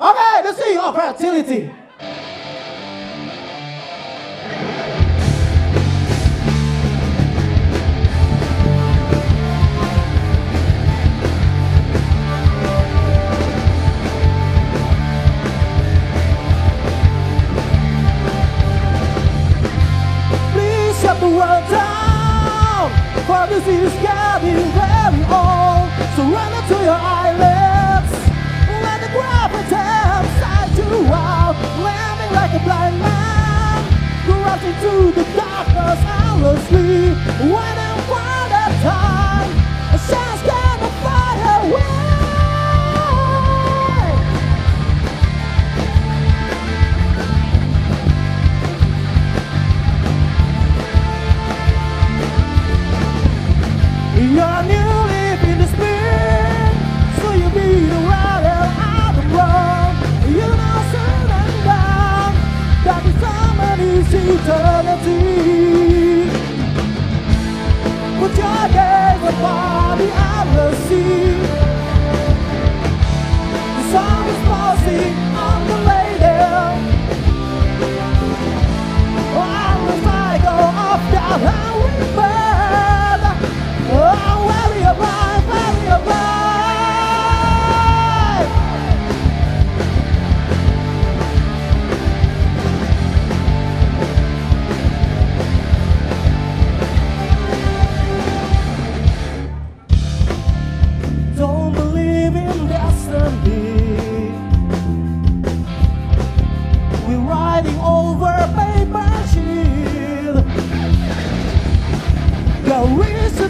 Okay, let's see your fertility. to the darkness endlessly when mercy.